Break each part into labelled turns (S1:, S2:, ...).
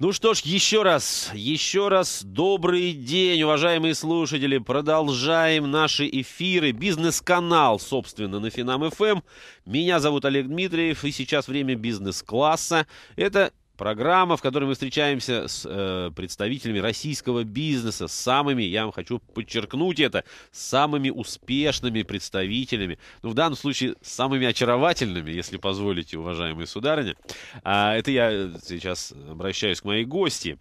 S1: Ну что ж, еще раз, еще раз добрый день, уважаемые слушатели. Продолжаем наши эфиры. Бизнес-канал, собственно, на Финам ФМ. Меня зовут Олег Дмитриев, и сейчас время бизнес-класса. Это Программа, в которой мы встречаемся с э, представителями российского бизнеса, с самыми, я вам хочу подчеркнуть это, самыми успешными представителями, ну, в данном случае, самыми очаровательными, если позволите, уважаемые сударыня. А, это я сейчас обращаюсь к моей гости.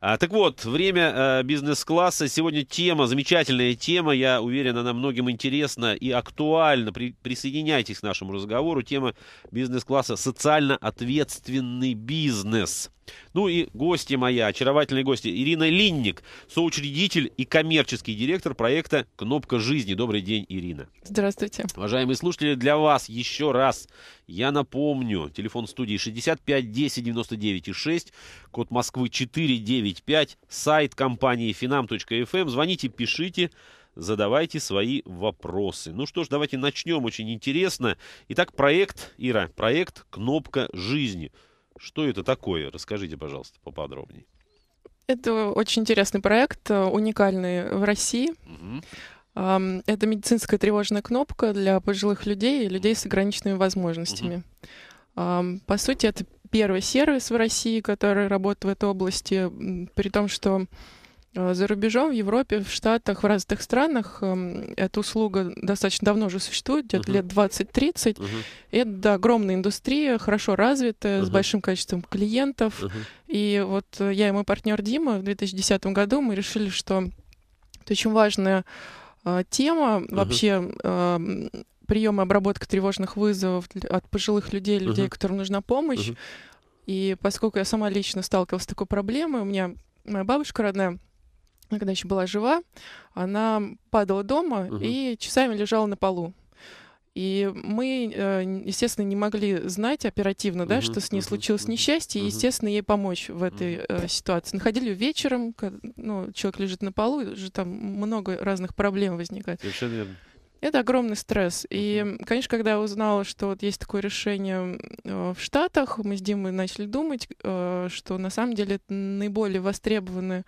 S1: А, так вот, время а, бизнес-класса. Сегодня тема, замечательная тема. Я уверен, она многим интересна и актуальна. При, присоединяйтесь к нашему разговору. Тема бизнес-класса «Социально ответственный бизнес». Ну и гости моя, очаровательные гости, Ирина Линник, соучредитель и коммерческий директор проекта «Кнопка жизни». Добрый день, Ирина.
S2: Здравствуйте.
S1: Уважаемые слушатели, для вас еще раз я напомню, телефон студии 65 10 99 6, код Москвы 495, сайт компании finam.fm. Эм. Звоните, пишите, задавайте свои вопросы. Ну что ж, давайте начнем, очень интересно. Итак, проект, Ира, проект «Кнопка жизни». Что это такое? Расскажите, пожалуйста, поподробнее.
S2: Это очень интересный проект, э, уникальный в России. Угу. Это медицинская тревожная кнопка для пожилых людей и людей с ограниченными возможностями. Угу. По сути, это первый сервис в России, который работает в этой области, при том, что за рубежом, в Европе, в Штатах, в разных странах э, эта услуга достаточно давно уже существует, где-то uh-huh. лет 20-30. Uh-huh. Это огромная индустрия, хорошо развитая, uh-huh. с большим количеством клиентов. Uh-huh. И вот э, я и мой партнер Дима в 2010 году мы решили, что это очень важная э, тема uh-huh. вообще э, приема и обработка тревожных вызовов от пожилых людей, людей, uh-huh. которым нужна помощь. Uh-huh. И поскольку я сама лично сталкивалась с такой проблемой, у меня моя бабушка родная когда еще была жива, она падала дома угу. и часами лежала на полу. И мы, э, естественно, не могли знать оперативно, да, uh-huh, что с ней случилось несчастье, и, естественно, ей помочь в этой uh-huh. ситуации. Находили вечером, когда, ну, человек лежит на полу, уже там много разных проблем возникает.
S1: Совершенно верно.
S2: Это огромный стресс. И, конечно, когда я узнала, что вот есть такое решение э, в Штатах, мы с Димой начали думать, что на самом деле это наиболее востребованный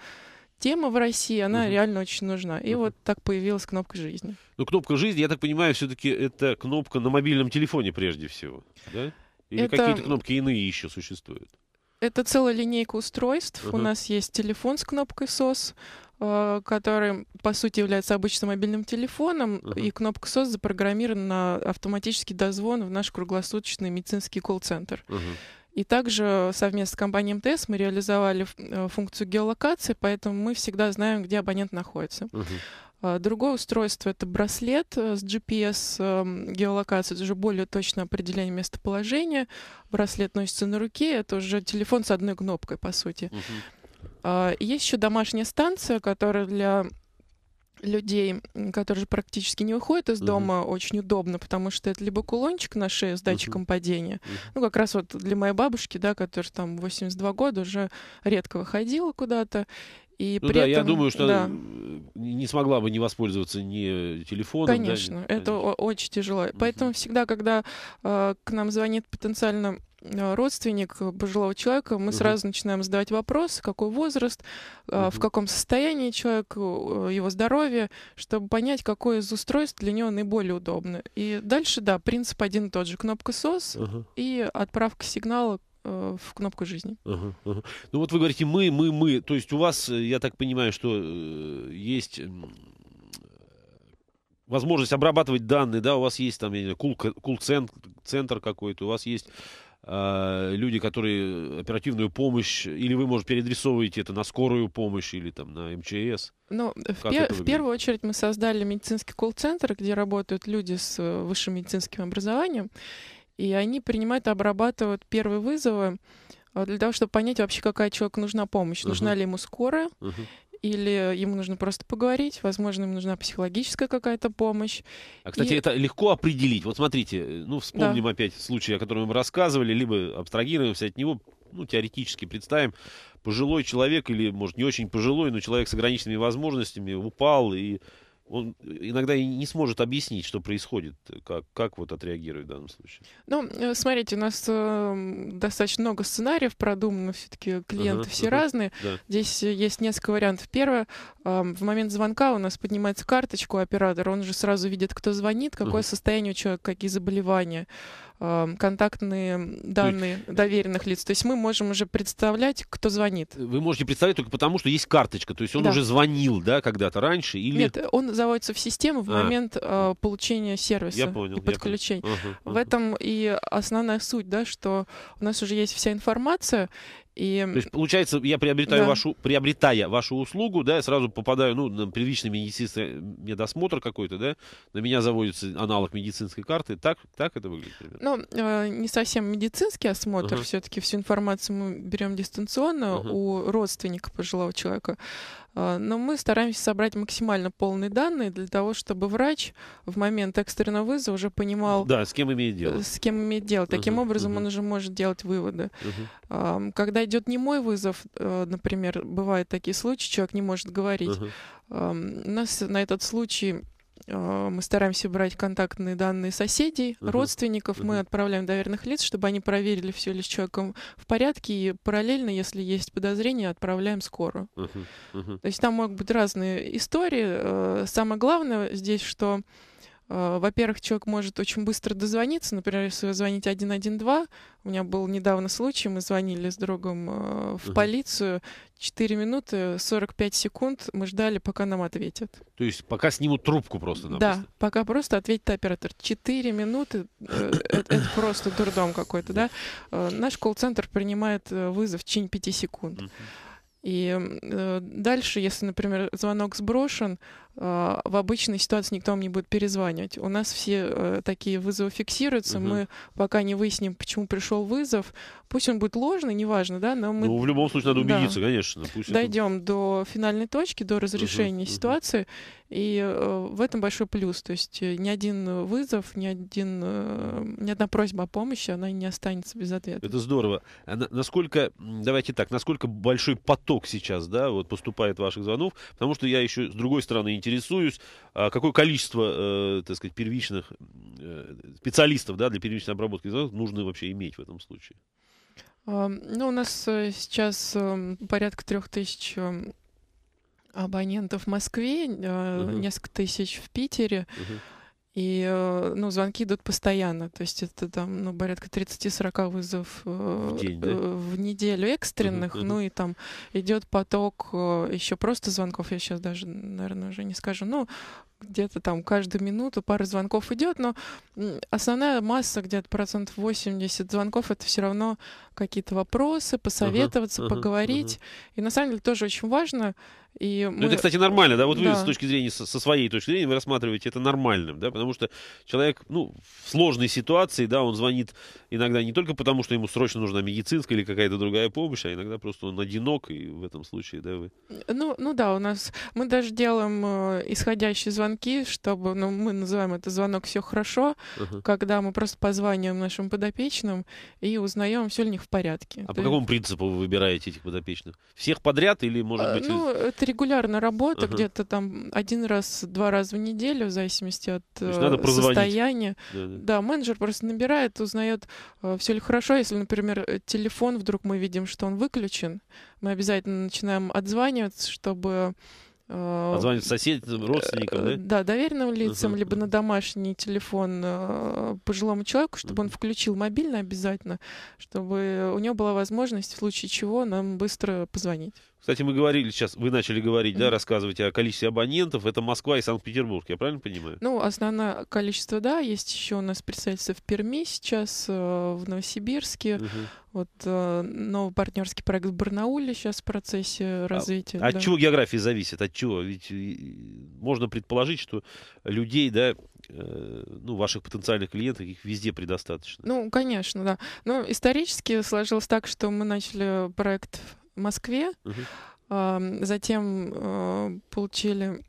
S2: тема в России, она угу. реально очень нужна. И угу. вот так появилась кнопка жизни.
S1: Ну, кнопка жизни, я так понимаю, все-таки это кнопка на мобильном телефоне прежде всего, да? Или это... какие-то кнопки иные еще существуют?
S2: Это целая линейка устройств. Uh-huh. У нас есть телефон с кнопкой SOS, э, который, по сути, является обычным мобильным телефоном, uh-huh. и кнопка SOS запрограммирована на автоматический дозвон в наш круглосуточный медицинский колл-центр. Uh-huh. И также совместно с компанией МТС мы реализовали э, функцию геолокации, поэтому мы всегда знаем, где абонент находится. Uh-huh. Другое устройство — это браслет э, с GPS эм, геолокацией, это уже более точное определение местоположения. Браслет носится на руке, это уже телефон с одной кнопкой, по сути. Uh-huh. Есть еще домашняя станция, которая для людей, которые практически не выходят из дома, uh-huh. очень удобно, потому что это либо кулончик на шее с датчиком uh-huh. падения, uh-huh. ну, как раз вот для моей бабушки, да, которая там 82 года, уже редко выходила куда-то, и
S1: ну
S2: при
S1: да,
S2: этом,
S1: я думаю, что да. не смогла бы не воспользоваться ни телефоном.
S2: Конечно, да, это конечно. очень тяжело. Uh-huh. Поэтому всегда, когда э, к нам звонит потенциально Э, родственник пожилого человека, мы угу. сразу начинаем задавать вопросы, какой возраст, угу. в каком состоянии человек, его здоровье, чтобы понять, какое из устройств для него наиболее удобно. И дальше, да, принцип один и тот же. Кнопка SOS угу. и отправка сигнала в кнопку жизни.
S1: Uh-huh, uh-huh. Ну вот вы говорите мы, мы, мы. То есть у вас, я так понимаю, что э, есть возможность обрабатывать данные, да, у вас есть там, я не знаю, кул-центр кул какой-то, у вас есть э, люди, которые оперативную помощь, или вы, может, переадресовываете это на скорую помощь или там на МЧС?
S2: Ну, в, пер- в первую очередь мы создали медицинский колл-центр, где работают люди с э, высшим медицинским образованием, и они принимают и обрабатывают первые вызовы э, для того, чтобы понять вообще, какая человеку нужна помощь. Uh-huh. Нужна ли ему скорая, uh-huh или ему нужно просто поговорить, возможно, ему нужна психологическая какая-то помощь.
S1: А, кстати, и... это легко определить. Вот смотрите, ну, вспомним да. опять случай, о котором мы рассказывали, либо абстрагируемся от него, ну, теоретически представим, пожилой человек или, может, не очень пожилой, но человек с ограниченными возможностями упал и он иногда и не сможет объяснить, что происходит, как, как вот отреагирует в данном случае.
S2: Ну, э, смотрите, у нас э, достаточно много сценариев продумано, все-таки клиенты uh-huh, все uh-huh, разные. Да. Здесь есть несколько вариантов. Первое, э, в момент звонка у нас поднимается карточку оператора, он же сразу видит, кто звонит, какое uh-huh. состояние у человека, какие заболевания контактные данные доверенных лиц. То есть мы можем уже представлять, кто звонит.
S1: Вы можете представлять только потому, что есть карточка. То есть он да. уже звонил, да, когда-то раньше? Или...
S2: Нет, он заводится в систему в а. момент э, получения сервиса я понял, и подключения. Понял. Ага, ага. В этом и основная суть, да, что у нас уже есть вся информация, и...
S1: То есть, получается, я приобретаю да. вашу, приобретая вашу услугу, да, я сразу попадаю, ну, на первичный медицинский медосмотр какой-то, да, на меня заводится аналог медицинской карты, так, так это выглядит?
S2: Примерно? Ну, э, не совсем медицинский осмотр, uh-huh. все-таки всю информацию мы берем дистанционно uh-huh. у родственника пожилого человека. А, но мы стараемся собрать максимально полные данные для того, чтобы врач в момент экстренного вызова уже понимал...
S1: Да, с кем имеет дело.
S2: С кем имеет дело. Таким uh-huh, образом, uh-huh. он уже может делать выводы. Uh-huh. Когда идет не мой вызов, э, например, бывают такие случаи, человек не может говорить. Uh-huh. У нас на этот случай мы стараемся брать контактные данные соседей, uh-huh. родственников. Uh-huh. Мы отправляем доверенных лиц, чтобы они проверили, все ли с человеком в порядке. И параллельно, если есть подозрения, отправляем скорую. Uh-huh. Uh-huh. То есть там могут быть разные истории. Э, самое главное здесь, что а, во-первых, человек может очень быстро дозвониться. Например, если вы звоните 112, у меня был недавно случай, мы звонили с другом э, в полицию, 4 минуты 45 секунд мы ждали, пока нам ответят.
S1: То есть пока снимут трубку просто?
S2: Да, пока просто ответит оператор. 4 минуты, э, это просто дурдом какой-то, да? Э, наш колл-центр принимает вызов в течение 5 секунд. И э, дальше, если, например, звонок сброшен, э, в обычной ситуации никто вам не будет перезванивать. У нас все э, такие вызовы фиксируются. Угу. Мы пока не выясним, почему пришел вызов. Пусть он будет ложный, неважно, да, но мы...
S1: Ну, в любом случае надо убедиться, да, конечно.
S2: Пусть дойдем это... до финальной точки, до разрешения угу, ситуации. И э, в этом большой плюс. То есть э, ни один вызов, ни, один, э, ни одна просьба о помощи, она не останется без ответа.
S1: Это здорово. А на, насколько, давайте так, насколько большой поток сейчас, да, вот поступает ваших звонков? Потому что я еще с другой стороны интересуюсь, а какое количество, э, так сказать, первичных э, специалистов, да, для первичной обработки нужно вообще иметь в этом случае?
S2: Ну, у нас э, сейчас эм, порядка трех тысяч эм, абонентов в Москве, uh-huh. несколько тысяч в Питере. Uh-huh. И, э, ну, звонки идут постоянно, то есть это там, ну, порядка 30-40 вызовов э, в, день, да? в неделю экстренных, uh-huh, uh-huh. ну, и там идет поток еще просто звонков, я сейчас даже, наверное, уже не скажу, ну, где-то там каждую минуту пара звонков идет, но основная масса, где-то процентов 80 звонков, это все равно какие-то вопросы, посоветоваться, uh-huh, поговорить. Uh-huh. И на самом деле тоже очень важно. И
S1: мы... Ну, это, кстати, нормально, да? Вот да. вы с точки зрения, со, со своей точки зрения, вы рассматриваете это нормальным, да? Потому что человек, ну, в сложной ситуации, да, он звонит иногда не только потому, что ему срочно нужна медицинская или какая-то другая помощь, а иногда просто он одинок, и в этом случае, да, вы...
S2: Ну, ну да, у нас... Мы даже делаем э, исходящие звонки, чтобы, ну, мы называем это звонок «все хорошо», uh-huh. когда мы просто позваниваем нашим подопечным и узнаем, все ли у них в порядке.
S1: А То по какому принципу вы выбираете этих подопечных? Всех подряд или, может а, быть...
S2: Ну, это регулярная работа, uh-huh. где-то там один раз, два раза в неделю, в зависимости от э, состояния. Да, да. да, менеджер просто набирает, узнает, э, все ли хорошо. Если, например, э, телефон, вдруг мы видим, что он выключен, мы обязательно начинаем отзваниваться, чтобы
S1: Позвонить соседям, родственникам, да?
S2: Да, доверенным лицам, uh-huh. либо на домашний телефон э, пожилому человеку, чтобы uh-huh. он включил мобильный обязательно, чтобы у него была возможность в случае чего нам быстро позвонить.
S1: Кстати, мы говорили сейчас, вы начали говорить, mm-hmm. да, рассказывать о количестве абонентов. Это Москва и Санкт-Петербург, я правильно понимаю?
S2: Ну, основное количество, да. Есть еще у нас представительство в Перми сейчас, э, в Новосибирске. Mm-hmm. Вот э, новый партнерский проект в Барнауле сейчас в процессе а, развития.
S1: А, да. От чего география зависит? От чего? Ведь можно предположить, что людей, да, э, ну, ваших потенциальных клиентов, их везде предостаточно.
S2: Ну, конечно, да. Но исторически сложилось так, что мы начали проект Москве. Затем э, получили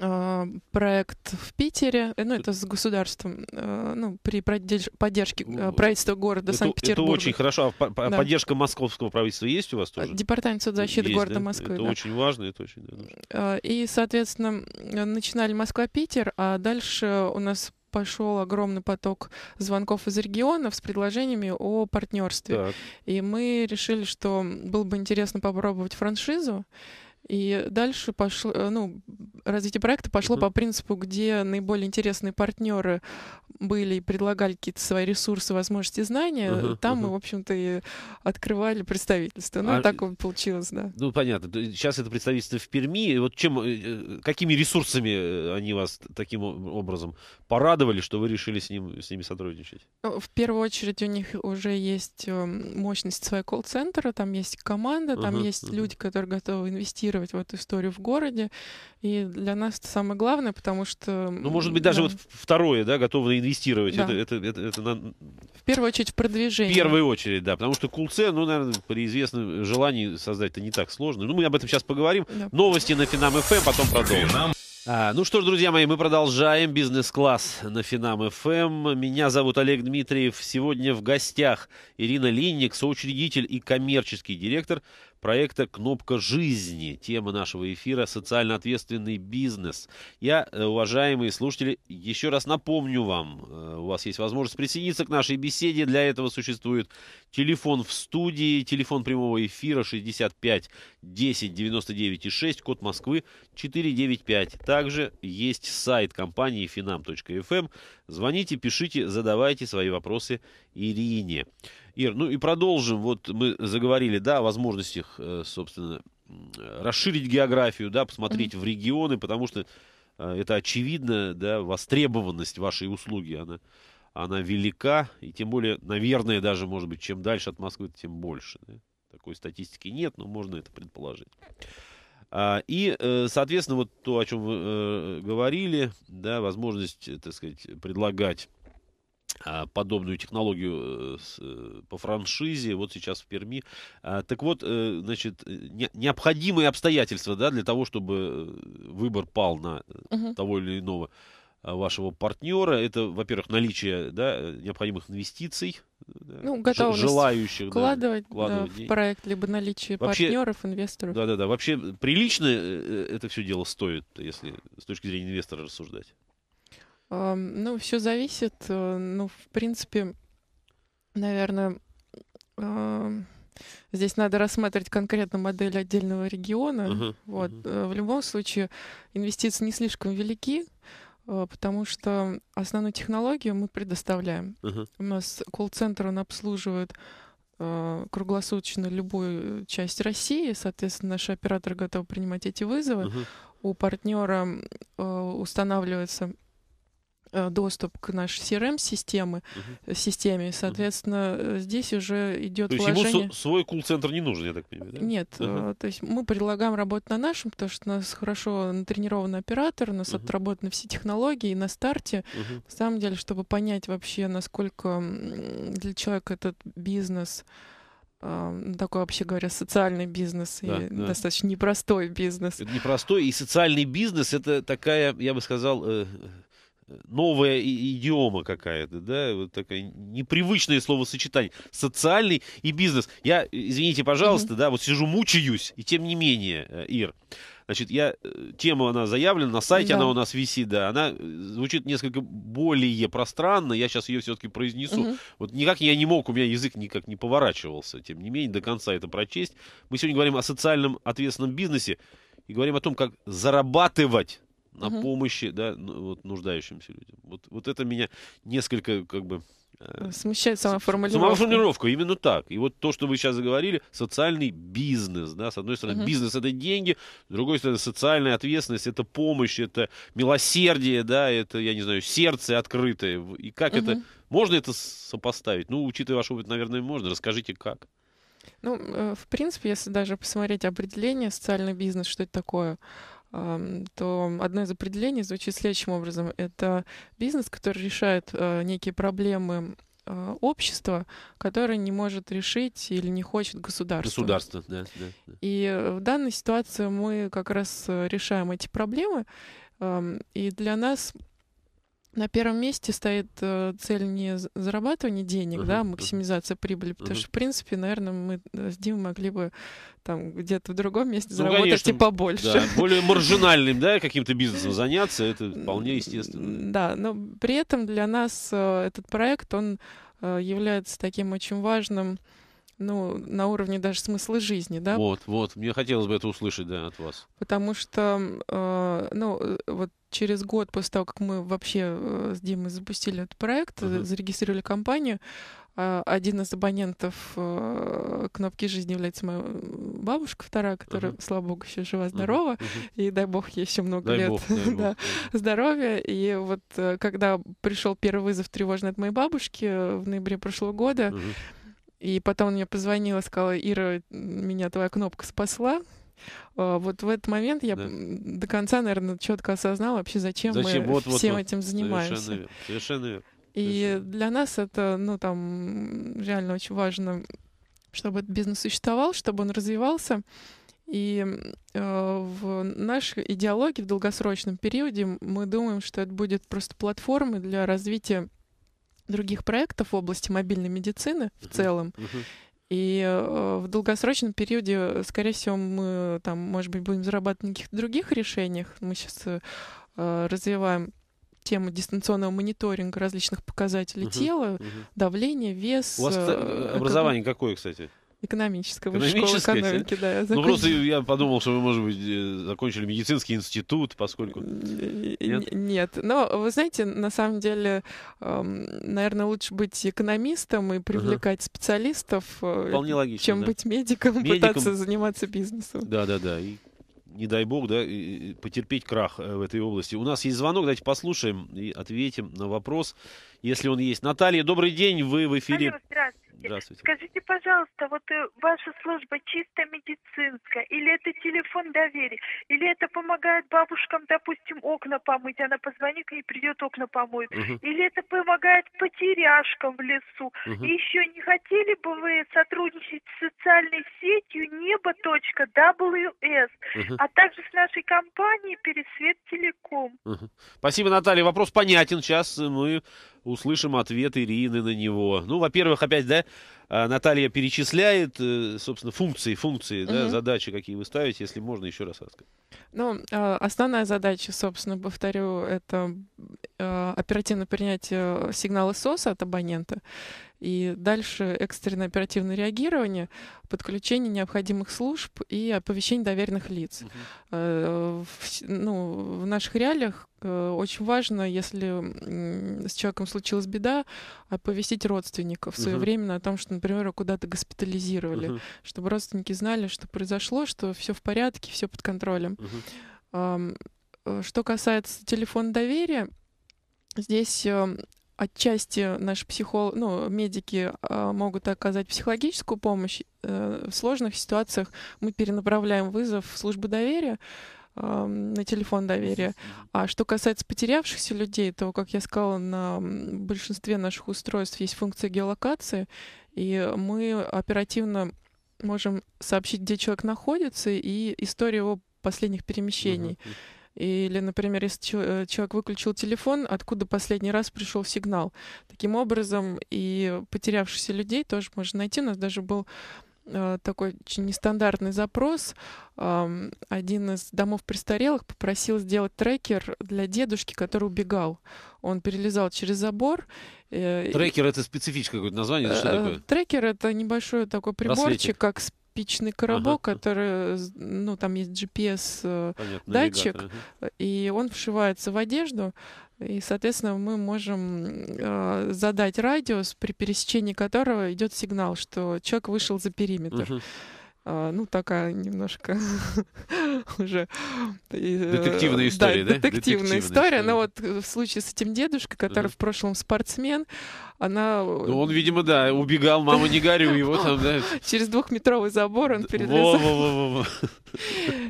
S2: э, проект в Питере, э, ну это с государством, ну при поддерж- поддержке э, правительства города Санкт-Петербурга.
S1: Это очень хорошо. А по-
S2: Да.
S1: поддержка московского правительства есть у вас тоже?
S2: Департамент соцзащиты
S1: Есть,
S2: города
S1: да?
S2: Москвы.
S1: Это
S2: да.
S1: очень важно, это очень да, нужно.
S2: И, соответственно, начинали Москва-Питер, а дальше у нас пошел огромный поток звонков из регионов с предложениями о партнерстве.
S1: Так.
S2: И мы решили, что было бы интересно попробовать франшизу. И дальше пошло, э, ну, развитие проекта пошло
S1: Мгм.
S2: по принципу, где наиболее интересные партнеры были и предлагали какие-то свои ресурсы, возможности, знания.
S1: Ага,
S2: Там мы,
S1: ага.
S2: в общем-то, и открывали представительство. Ну,
S1: А-
S2: так вот получилось, да.
S1: Ну, понятно. Сейчас это представительство в Перми. И вот чем, э, э, какими ресурсами э, они вас таким образом порадовали, что вы решили с, ним, с ними сотрудничать?
S2: Ну, В первую очередь у них уже есть э, мощность своего колл-центра, там есть команда, там
S1: Ага,
S2: есть
S1: ага.
S2: люди, которые готовы инвестировать в эту историю в городе. И для нас это самое главное, потому что...
S1: Ну, может быть, даже
S2: да,
S1: вот второе, да, готовы инвестировать.
S2: Да.
S1: Это, это, это, это на-
S2: В первую очередь в
S1: в
S2: продвижение.
S1: первую очередь, да. Потому что Кулце, ну, наверное, при известном желании создать-то не так сложно. Ну, мы об этом сейчас поговорим.
S2: Да.
S1: Новости на Финам ФМ, потом продолжим. А, ну что ж, друзья мои, мы продолжаем бизнес-класс на Финам ФМ. Меня зовут Олег Дмитриев. Сегодня в гостях Ирина Линник, соучредитель и коммерческий директор проекта «Кнопка жизни». Тема нашего эфира – социально ответственный бизнес. Я, э, уважаемые слушатели, еще раз напомню вам, э, у вас есть возможность присоединиться к нашей беседе. Для этого существует телефон в студии, телефон прямого эфира 65 10 99 и 6, код Москвы 495. Также есть сайт компании finam.fm. Звоните, пишите, задавайте свои вопросы Ирине. Ир, ну и продолжим. Вот мы заговорили, да, о возможностях, э, собственно, расширить географию, да, посмотреть в регионы, потому что э, это очевидно, да, востребованность вашей услуги, она, она велика, и тем более, наверное, даже, может быть, чем дальше от Москвы, тем больше. да. Такой статистики нет, но можно это предположить. А, И, э, соответственно, вот то, о чем вы э, говорили, да, возможность, так сказать, предлагать подобную технологию э, э, по франшизе, вот сейчас в Перми. А, Так вот, э, значит, не- необходимые обстоятельства, да, для того, чтобы выбор пал на
S2: Мгм.
S1: того или иного а, вашего партнера, это, во-первых, наличие, да, необходимых инвестиций, да,
S2: Ну, готовность
S1: желающих, да,
S2: Вкладывать, да,
S1: вкладывать
S2: в
S1: деньги.
S2: проект, либо наличие
S1: Вообще-
S2: партнеров, инвесторов.
S1: Да, да, да. Вообще прилично это все дело стоит, если с точки зрения инвестора рассуждать.
S2: Ну, все зависит. э, Ну, в принципе, наверное, здесь надо рассматривать конкретно модель отдельного региона.
S1: Ага,
S2: Вот. э, В любом случае, инвестиции не слишком велики, э, потому что основную технологию мы предоставляем.
S1: Ага.
S2: У нас колл-центр, он обслуживает круглосуточно любую часть России, соответственно, наши операторы готовы принимать эти вызовы.
S1: Ага.
S2: У партнера устанавливается доступ к нашей CRM-системе,
S1: Мгм.
S2: системе. Соответственно, э, здесь уже идет
S1: То есть ему
S2: вложение.
S1: со- свой колл-центр не нужен, я так понимаю, да?
S2: Нет, э, то есть мы предлагаем работать на нашем, потому что у нас хорошо натренированный оператор, у нас
S1: Мгм.
S2: отработаны все технологии, и на старте,
S1: Мгм.
S2: на самом деле, чтобы понять вообще, насколько для человека этот бизнес ну, такой, вообще говоря, социальный бизнес
S1: Да,
S2: и
S1: да.
S2: достаточно непростой бизнес.
S1: Это непростой. И социальный бизнес это такая, я бы сказал, э, э, новая идиома какая-то, да, вот такое непривычное словосочетание. Социальный и бизнес. Я, извините, пожалуйста, да, вот сижу, мучаюсь, и тем не менее, э, Ир, значит, я, э, тема, она заявлена, на сайте
S2: Да.
S1: она у нас висит, да, она э, звучит несколько более пространно, я сейчас ее все-таки произнесу.
S2: Мгм.
S1: Вот никак я не мог, у меня язык никак не поворачивался, тем не менее, до конца это прочесть. Мы сегодня говорим о социальном ответственном бизнесе и говорим о том, как зарабатывать на
S2: Мгм.
S1: помощи да, ну, вот, нуждающимся людям. Вот, вот это меня несколько как бы... э,
S2: Смущает сама формулировка.
S1: Сама формулировка, именно так. И вот то, что вы сейчас заговорили, социальный бизнес, да, с одной стороны,
S2: Мгм.
S1: бизнес это деньги, с другой стороны, социальная ответственность, это помощь, это милосердие, да, это, я не знаю, сердце открытое. И как это,
S2: Мгм.
S1: можно это сопоставить? Ну, учитывая ваш опыт, наверное, можно. Расскажите, как.
S2: Ну, э, в принципе, если даже посмотреть определение социальный бизнес, что это такое, то одно из определений звучит следующим образом. Это бизнес, который решает э, некие проблемы э, общества, которые не может решить или не хочет государство.
S1: Государство, да, да, да.
S2: И э, в данной ситуации мы как раз решаем эти проблемы. И для нас на первом месте стоит э, цель не зарабатывание денег, uh-huh, да, максимизация uh-huh. прибыли, потому uh-huh. что, в принципе, наверное, мы с Димой могли бы там где-то в другом месте ну, заработать конечно, и побольше.
S1: Да, более маржинальным, да, каким-то бизнесом заняться, это вполне естественно.
S2: Да, но при этом для нас э, этот проект, он э, является таким очень важным ну, на уровне даже смысла жизни, да?
S1: Вот, вот, мне хотелось бы это услышать, да, от вас.
S2: Потому что, э, ну, э, вот через год после того, как мы вообще э, с Димой запустили этот проект, uh-huh. зарегистрировали компанию, э, один из абонентов кнопки жизни является моя бабушка вторая, которая, uh-huh. слава богу, еще жива-здорова, uh-huh. и дай бог ей еще много дай лет бог, дай да, бог. здоровья. И вот когда пришел первый вызов тревожный от моей бабушки в ноябре прошлого года, uh-huh и потом он мне позвонила, сказала, Ира, меня твоя кнопка спасла. А, вот в этот момент я да. до конца, наверное, четко осознала вообще, зачем, зачем? мы вот, всем вот, этим занимаемся.
S1: Совершенно верно. Совершенно верно.
S2: И Совершенно. для нас это, ну, там, реально очень важно, чтобы этот бизнес существовал, чтобы он развивался. И э, в нашей идеологии в долгосрочном периоде мы думаем, что это будет просто платформой для развития других проектов в области мобильной медицины в целом. И э, в долгосрочном периоде, скорее всего, мы там, может быть, будем зарабатывать на каких-то других решениях. Мы сейчас э, развиваем тему дистанционного мониторинга различных показателей uh-huh, тела, uh-huh. давление, вес.
S1: У вас э, образование какое, кстати?
S2: Экономическая, высшая школа экономики, да. Я
S1: ну, просто я подумал, что вы, может быть, э, закончили медицинский институт, поскольку...
S2: Нет? Нет. Но, вы знаете, на самом деле, эм, наверное, лучше быть экономистом и привлекать uh-huh. специалистов,
S1: э, Вполне логично,
S2: чем
S1: да.
S2: быть медиком, медиком, пытаться заниматься бизнесом.
S1: Да-да-да. И не дай бог, да, потерпеть крах э, в этой области. У нас есть звонок, давайте послушаем и ответим на вопрос, если он есть. Наталья, добрый день, вы в эфире.
S3: Алло, здравствуйте. Здравствуйте. Скажите, пожалуйста, вот э, ваша служба чисто медицинская, или это телефон доверия, или это помогает бабушкам, допустим, окна помыть, она позвонит и придет окна помоет, uh-huh. или это помогает потеряшкам в лесу. Uh-huh. И еще не хотели бы вы сотрудничать с социальной сетью небо.ws, uh-huh. а также с нашей компанией Пересвет Телеком?
S1: Uh-huh. Спасибо, Наталья. Вопрос понятен. Сейчас мы услышим ответ Ирины на него. Ну, во-первых, опять, да, а, Наталья перечисляет, э, собственно, функции, функции, угу. да, задачи, какие вы ставите, если можно еще раз рассказать.
S2: Ну, а, основная задача, собственно, повторю, это а, оперативное принятие сигнала СОС от абонента. И дальше экстренное оперативное реагирование, подключение необходимых служб и оповещение доверенных лиц. Uh-huh. В, ну, в наших реалиях э, очень важно, если с человеком случилась беда, оповестить родственников своевременно uh-huh. о том, что, например, куда-то госпитализировали, uh-huh. чтобы родственники знали, что произошло, что все в порядке, все под контролем. Uh-huh. Что касается телефона доверия, Здесь отчасти наши психолог, ну, медики э, могут оказать психологическую помощь. Э, в сложных ситуациях мы перенаправляем вызов в службу доверия э, на телефон доверия. А что касается потерявшихся людей, то, как я сказала, на большинстве наших устройств есть функция геолокации, и мы оперативно можем сообщить, где человек находится, и историю его последних перемещений. Uh-huh. Или, например, если э, человек выключил телефон, откуда последний раз пришел сигнал. Таким образом, и потерявшихся людей тоже можно найти. У нас даже был э, такой очень нестандартный запрос. Один из домов престарелых попросил сделать трекер для дедушки, который убегал. Он перелезал через забор.
S1: Э, трекер — это специфическое какое-то название? Что такое?
S2: Трекер — это небольшой такой приборчик, как спичный коробок, ага. который, ну, там есть GPS-датчик, э, ага. и он вшивается в одежду, и, соответственно, мы можем э, задать радиус, при пересечении которого идет сигнал, что человек вышел за периметр. Uh, ну, такая немножко уже...
S1: Э, детективная история,
S2: да? да? Детективная, детективная история. история. Но вот в случае с этим дедушкой, который в прошлом спортсмен, она...
S1: Ну, он, видимо, да, убегал, мама, не горю, его там, да.
S2: Через двухметровый забор он перелезал.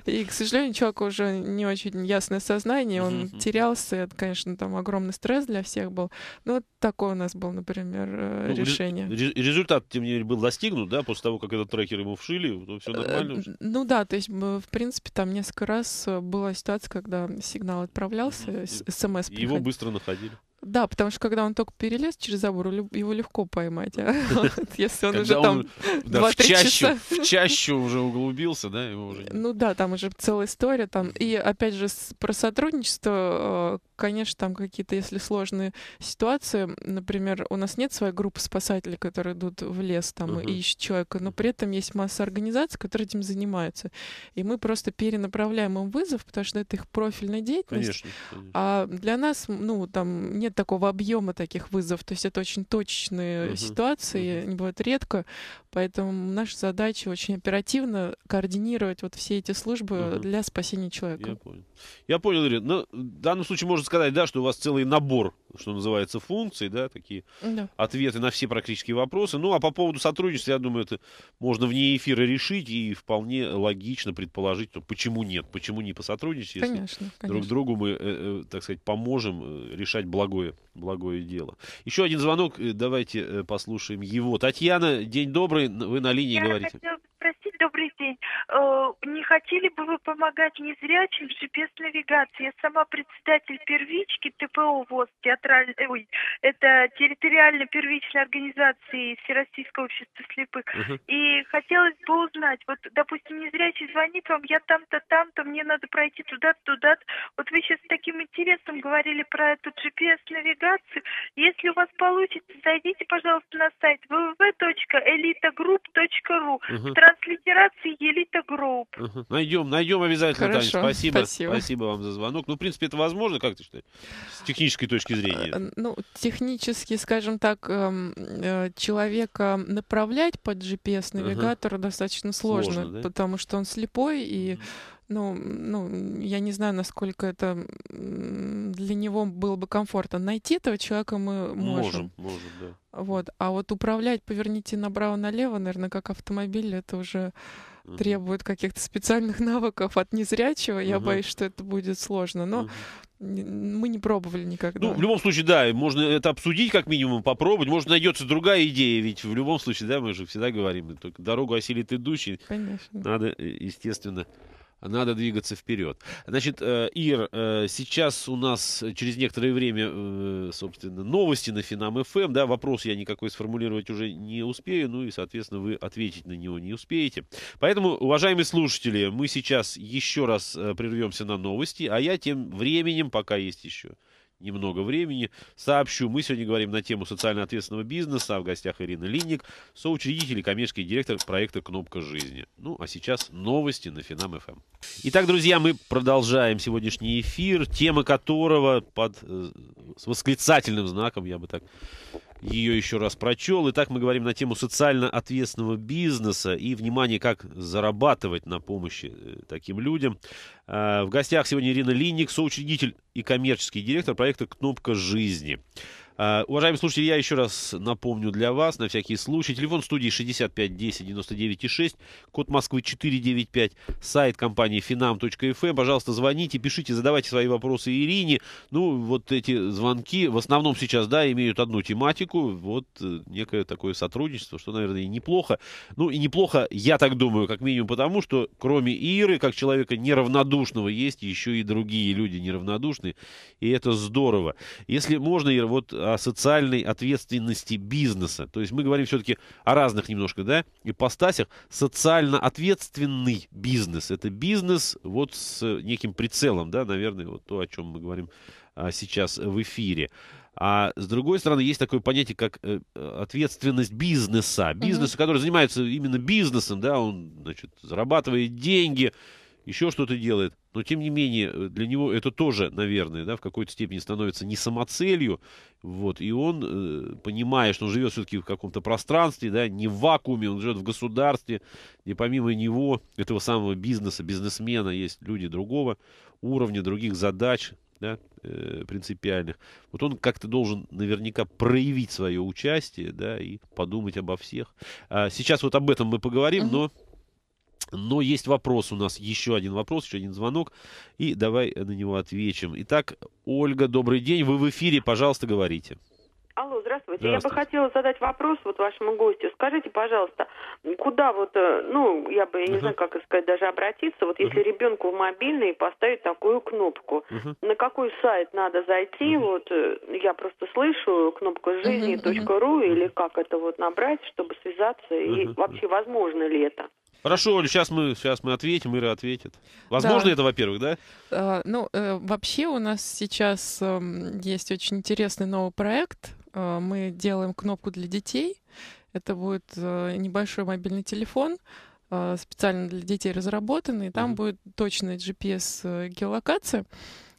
S2: И, к сожалению, человек уже не очень ясное сознание, он терялся, это, конечно, там огромный стресс для всех был. Ну, вот такое у нас был, например, э, ну, решение.
S1: Результат, тем не менее, был достигнут, да, после того, как этот трекер ему вшили, то все нормально
S2: уже? Ну да, то есть, в принципе, там несколько раз э, была ситуация, когда сигнал отправлялся, смс
S1: Его быстро находили.
S2: Да, потому что когда он только перелез через забор, его легко поймать. А если он уже там 2-3 часа...
S1: В чащу уже углубился, да? Его уже...
S2: Ну да, там уже целая история. Там. И опять же, про сотрудничество, э, конечно, там какие-то, если сложные ситуации, например, у нас нет своей группы спасателей, которые идут в лес там и ищут человека, но при этом есть масса организаций, которые этим занимаются. И мы просто перенаправляем им вызов, потому что это их профильная деятельность.
S1: Конечно, конечно.
S2: А для нас, ну, там нет такого объема таких вызовов. То есть это очень точечные uh-huh. ситуации, uh-huh. они бывают редко. Поэтому наша задача очень оперативно координировать вот все эти службы uh-huh. для спасения человека.
S1: Я понял. Я понял, Ирина. Ну, в данном случае можно сказать, да, что у вас целый набор, что называется, функций, да, такие да. ответы на все практические вопросы. Ну, а по поводу сотрудничества, я думаю, это можно вне эфира решить и вполне логично предположить, что почему нет, почему не посотрудничать, если
S2: конечно, конечно.
S1: друг другу мы, э, э, так сказать, поможем э, решать благое, благое дело. Еще один звонок, давайте послушаем его. Татьяна, день добрый, вы на линии
S3: я
S1: говорите.
S3: Хотела спросить, добрый день. Э, не хотели бы вы помогать незрячим в GPS-навигации? Я сама председатель первички ТПО ВОС, театраль... ой, это территориально первичной организации Всероссийского общества слепых. Uh-huh. И хотелось бы узнать, вот, допустим, незрячий звонит вам, я там-то, там-то, мне надо пройти туда-то. Вот вы сейчас с таким интересом говорили про эту GPS-навигацию. Если у вас получится, зайдите, пожалуйста, на сайт www.elitagroup.ru. Uh-huh. В транслитерации Elita Group.
S1: Uh-huh. Найдем, найдем обязательно, Хорошо, Таня. Спасибо, спасибо. Спасибо вам за звонок. Ну, в принципе, это возможно, как ты считаешь, с технической точки зрения? Э,
S2: ну, технически, скажем так, эм, э, человека направлять под GPS-навигатор uh-huh. достаточно сложно, сложно да? потому что он слепой и ну, ну, я не знаю, насколько это для него было бы комфортно. Найти этого человека мы можем.
S1: Можем, можем, да.
S2: Вот. А вот управлять, поверните направо-налево, наверное, как автомобиль, это уже uh-huh. требует каких-то специальных навыков от незрячего. Uh-huh. Я боюсь, что это будет сложно. Но uh-huh. мы не пробовали никогда.
S1: Ну, в любом случае, да, можно это обсудить, как минимум, попробовать. Может, найдется другая идея, ведь в любом случае, да, мы же всегда говорим, только дорогу осилит идущий.
S2: Конечно.
S1: Надо, э, естественно, надо двигаться вперед. Значит, э, Ир, э, сейчас у нас через некоторое время, э, собственно, новости на Финам ФМ, да, вопрос я никакой сформулировать уже не успею, ну и, соответственно, вы ответить на него не успеете. Поэтому, уважаемые слушатели, мы сейчас еще раз прервемся на новости, а я тем временем, пока есть еще немного времени. Сообщу, мы сегодня говорим на тему социально ответственного бизнеса. А в гостях Ирина Линник, соучредитель и коммерческий директор проекта «Кнопка жизни». Ну, а сейчас новости на Финам ФМ. Итак, друзья, мы продолжаем сегодняшний эфир, тема которого под э, с восклицательным знаком, я бы так ее еще раз прочел. Итак, мы говорим на тему социально ответственного бизнеса и, внимание, как зарабатывать на помощи э, таким людям. Э, в гостях сегодня Ирина Линник, соучредитель и коммерческий директор проекта «Кнопка жизни». Uh, уважаемые слушатели, я еще раз напомню для вас, на всякий случай, телефон студии 65 10 99 6, код Москвы 495, сайт компании finam.fm, пожалуйста, звоните, пишите, задавайте свои вопросы Ирине, ну, вот эти звонки в основном сейчас, да, имеют одну тематику, вот э, некое такое сотрудничество, что, наверное, и неплохо, ну, и неплохо, я так думаю, как минимум потому, что кроме Иры, как человека неравнодушного, есть еще и другие люди неравнодушные, и это здорово. Если можно, Ира, вот о социальной ответственности бизнеса. То есть мы говорим все-таки о разных немножко, да, ипостасях. Социально ответственный бизнес. Это бизнес вот с неким прицелом, да, наверное, вот то, о чем мы говорим а, сейчас в эфире. А с другой стороны, есть такое понятие, как э, ответственность бизнеса. Бизнеса, mm-hmm. который занимается именно бизнесом, да, он, значит, зарабатывает деньги, еще что-то делает. Но, тем не менее, э, для него это тоже, наверное, да, в какой-то степени становится не самоцелью. Вот, и он, э, понимая, что он живет все-таки в каком-то пространстве, да, не в вакууме, он живет в государстве, где помимо него, этого самого бизнеса, бизнесмена, есть люди другого уровня, других задач, да, э, принципиальных, вот он как-то должен наверняка проявить свое участие, да, и подумать обо всех. А сейчас вот об этом мы поговорим, но но есть вопрос у нас, еще один вопрос, еще один звонок, и давай на него ответим. Итак, Ольга, добрый день, вы в эфире, пожалуйста, говорите.
S4: Алло, здравствуйте. здравствуйте. Я бы хотела задать вопрос вот вашему гостю. Скажите, пожалуйста, куда вот, э, ну, я бы, я не uh-huh. знаю, как сказать, даже обратиться, вот uh-huh. если ребенку в мобильный поставить такую кнопку, uh-huh. на какой сайт надо зайти, uh-huh. вот, э, я просто слышу кнопку жизни.ру uh-huh. или как это вот набрать, чтобы связаться, uh-huh. и вообще возможно ли это?
S1: Хорошо, Оля, сейчас мы, сейчас мы ответим, Ира ответит. Возможно да. это, во-первых, да?
S2: А, ну, э, вообще у нас сейчас э, есть очень интересный новый проект. Э, мы делаем кнопку для детей. Это будет небольшой мобильный телефон, специально для детей разработанный. Там mm-hmm. будет точная GPS-геолокация.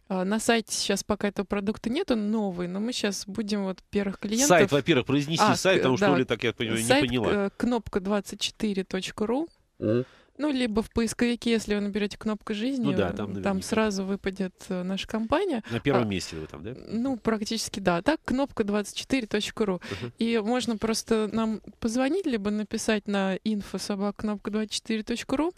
S2: На сайте сейчас пока этого продукта нету, новый, но мы сейчас будем вот первых клиентов...
S1: Сайт, во-первых, произнеси а, сайт, потому да, что Оля так, я понимаю,
S2: сайт,
S1: не поняла.
S2: кнопка 24.ru. Mm. Ну, либо в поисковике, если вы наберете кнопку жизни, ну, да, там, там сразу выпадет э, наша компания.
S1: На первом а, месте вы там, да?
S2: Ну, практически да. Так, кнопка 24.ru. Uh-huh. И можно просто нам позвонить, либо написать на info собака кнопка 24.ru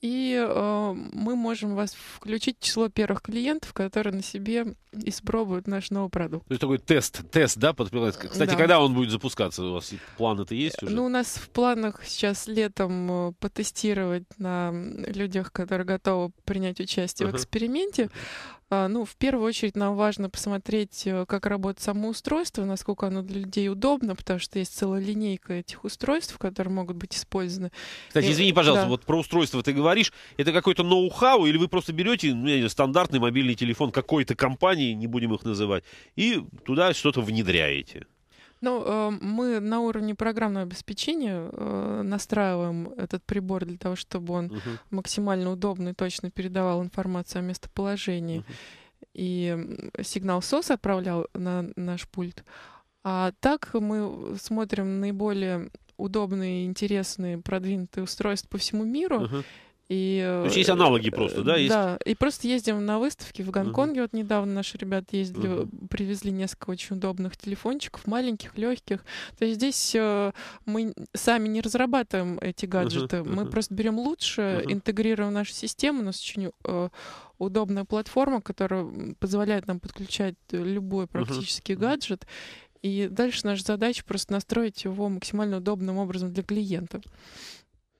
S2: и э, мы можем вас включить в число первых клиентов, которые на себе испробуют наш новый продукт.
S1: То есть такой тест, тест, да, Кстати, да. когда он будет запускаться? У вас план это есть уже?
S2: Ну, у нас в планах сейчас летом э, потестировать на людях, которые готовы принять участие uh-huh. в эксперименте. А, ну, в первую очередь нам важно посмотреть, э, как работает само устройство, насколько оно для людей удобно, потому что есть целая линейка этих устройств, которые могут быть использованы.
S1: Кстати, и, извини, пожалуйста, да. вот про устройство ты говоришь, это какой-то ноу-хау, или вы просто берете ну, стандартный мобильный телефон какой-то компании, не будем их называть, и туда что-то внедряете?
S2: Ну, э, мы на уровне программного обеспечения э, настраиваем этот прибор для того, чтобы он uh-huh. максимально удобно и точно передавал информацию о местоположении. Uh-huh. И сигнал SOS отправлял на наш пульт. А так мы смотрим наиболее удобные, интересные, продвинутые устройства по всему миру. Uh-huh
S1: и, То есть есть аналоги просто, да? Есть?
S2: Да, и просто ездим на выставки в Гонконге. Uh-huh. Вот недавно наши ребята ездили, uh-huh. привезли несколько очень удобных телефончиков, маленьких, легких. То есть здесь э, мы сами не разрабатываем эти гаджеты, uh-huh. мы просто берем лучше, uh-huh. интегрируем нашу систему. У нас очень э, удобная платформа, которая позволяет нам подключать любой практически uh-huh. гаджет. И дальше наша задача просто настроить его максимально удобным образом для клиента.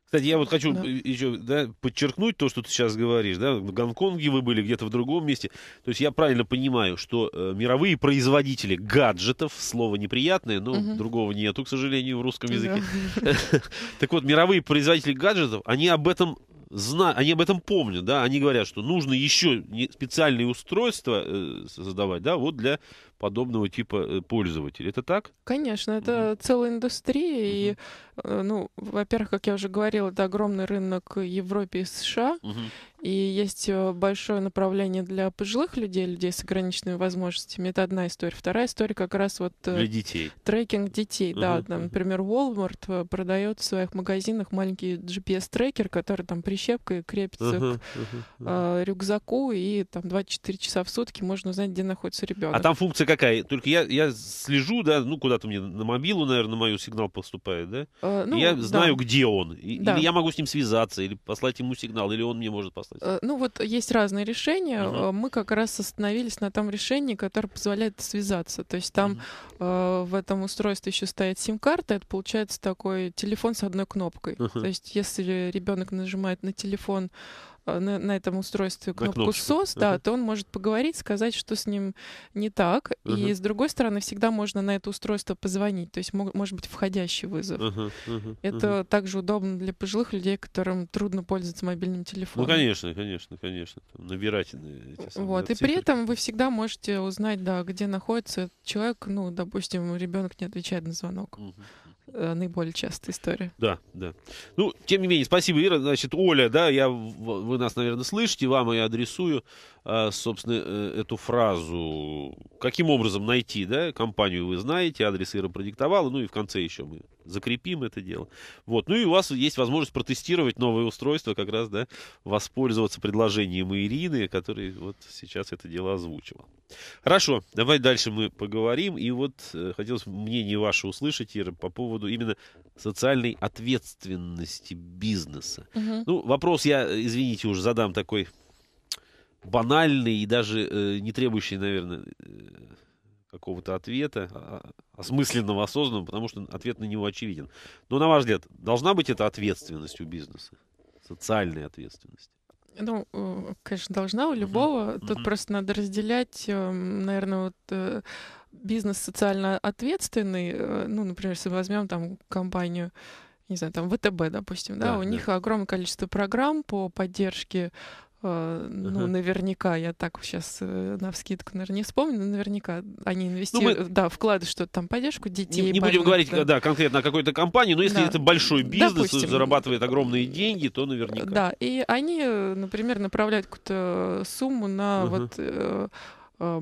S1: Кстати, я вот хочу да. еще да, подчеркнуть то, что ты сейчас говоришь. Да? В Гонконге вы были, где-то в другом месте. То есть я правильно понимаю, что э, мировые производители гаджетов, слово неприятное, но угу. другого нету, к сожалению, в русском языке. Так вот, мировые производители гаджетов, они об этом зна... они об этом помнят, да, они говорят, что нужно еще специальные устройства э, создавать, да, вот для подобного типа э, пользователей. Это так?
S2: Конечно, это угу. целая индустрия, угу. и, э, ну, во-первых, как я уже говорила, это огромный рынок Европе и США, угу. И есть э, большое направление для пожилых людей, людей с ограниченными возможностями. Это одна история. Вторая история как раз вот...
S1: Э, для детей.
S2: Трекинг детей, uh-huh, да. Там, например, Walmart э, продает в своих магазинах маленький GPS-трекер, который там прищепкой крепится uh-huh, к uh-huh, uh-huh. рюкзаку, и там 24 часа в сутки можно узнать, где находится ребенок.
S1: А там функция какая? Только я, я слежу, да, ну, куда-то мне на мобилу, наверное, на мою сигнал поступает, да? Uh, ну, я знаю, да. где он. И, да. Или я могу с ним связаться, или послать ему сигнал, или он мне может послать?
S2: Э, ну вот есть разные решения. Uh-huh. Мы как раз остановились на том решении, которое позволяет связаться. То есть там uh-huh. э, в этом устройстве еще стоит сим-карта. Это получается такой телефон с одной кнопкой. Uh-huh. То есть если ребенок нажимает на телефон Э, на, на этом устройстве кнопку на SOS, uh-huh. да, то он может поговорить, сказать, что с ним не так. Uh-huh. И с другой стороны, всегда можно на это устройство позвонить. То есть мог, может быть входящий вызов. Uh-huh. Uh-huh. Это uh-huh. также удобно для пожилых людей, которым трудно пользоваться мобильным телефоном.
S1: Ну, конечно, конечно, конечно. Набирать эти
S2: самые Вот. И при этом вы всегда можете узнать, да, где находится человек. Ну, допустим, ребенок не отвечает на звонок. Uh-huh. Э, наиболее частая история.
S1: Да, да. Ну, тем не менее, спасибо, Ира. Значит, Оля, да, я, вы нас, наверное, слышите, вам я адресую, а, собственно, э, эту фразу. Каким образом найти, да, компанию вы знаете, адрес Ира продиктовала, ну и в конце еще мы закрепим это дело. Вот. Ну и у вас есть возможность протестировать новое устройство, как раз, да, воспользоваться предложением Ирины, который вот сейчас это дело озвучила. Хорошо, давай дальше мы поговорим. И вот э, хотелось мнение ваше услышать, Ира, по поводу именно социальной ответственности бизнеса. Угу. Ну, вопрос я, извините, уже задам такой банальный и даже э, не требующий, наверное, э, какого-то ответа, а, осмысленного, осознанного, потому что ответ на него очевиден. Но, на ваш взгляд, должна быть эта ответственность у бизнеса? Социальная ответственность?
S2: Ну, э, конечно, должна у любого. Uh-huh. Тут uh-huh. просто надо разделять, эм, наверное, вот э, бизнес социально ответственный. Э, ну, например, если возьмем там компанию, не знаю, там ВТБ, допустим, да, да у да. них огромное количество программ по поддержке Uh-huh. Ну, наверняка, я так сейчас э, на вскидку, наверное, не вспомню, но наверняка они инвестируют, ну, мы... да, вкладывают что-то там, поддержку детей.
S1: Не, не будем говорить, да. да, конкретно о какой-то компании, но если да. это большой бизнес, Допустим, зарабатывает огромные деньги, то наверняка.
S2: Да, и они, например, направляют какую-то сумму на uh-huh. вот э, Э,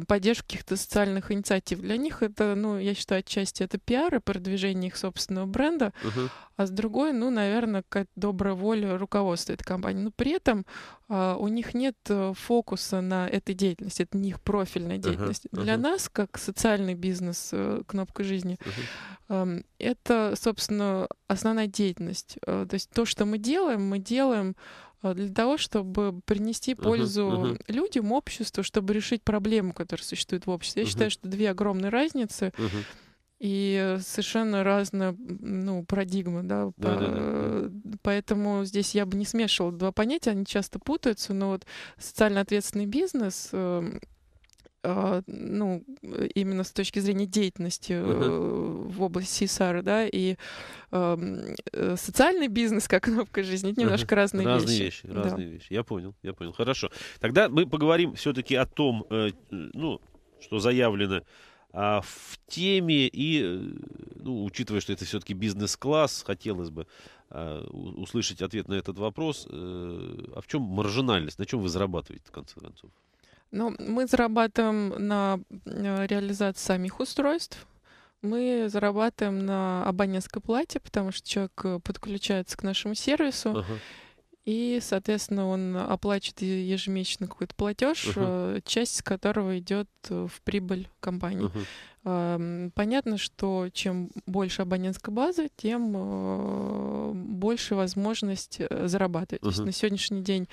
S2: поддержку каких-то социальных инициатив. Для них это, ну, я считаю, отчасти это пиар и продвижение их собственного бренда, uh-huh. а с другой, ну, наверное, какая-то добрая воля руководства этой компании. Но при этом а, у них нет э, фокуса на этой деятельности, это не их профильная деятельность. Uh-huh. Uh-huh. Для нас, как социальный бизнес «Кнопка жизни», uh-huh. э, это, собственно, основная деятельность. То есть то, что мы делаем, мы делаем для того, чтобы принести пользу uh-huh, uh-huh. людям, обществу, чтобы решить проблему, которая существует в обществе. Я uh-huh. считаю, что две огромные разницы. Uh-huh. И совершенно разная ну, парадигма, да, да, по, да, да. поэтому здесь я бы не смешивала два понятия, они часто путаются, но вот социально ответственный бизнес эм, ну, именно с точки зрения деятельности uh-huh. в области CSR, да, и э, социальный бизнес как кнопка жизни, это немножко uh-huh. разные,
S1: разные
S2: вещи.
S1: вещи. Разные да. вещи, я понял, я понял. Хорошо. Тогда мы поговорим все-таки о том, э, ну, что заявлено а в теме и, ну, учитывая, что это все-таки бизнес-класс, хотелось бы а, услышать ответ на этот вопрос. А в чем маржинальность, на чем вы зарабатываете, в конце концов?
S2: Ну, мы зарабатываем на э, реализации самих устройств. Мы зарабатываем на абонентской плате, потому что человек э, подключается к нашему сервису. Uh-huh. И, соответственно, он оплачивает ежемесячно какой-то платеж, uh-huh. часть которого идет в прибыль компании. Uh-huh. Понятно, что чем больше абонентской базы, тем больше возможность зарабатывать. Uh-huh. То есть на сегодняшний день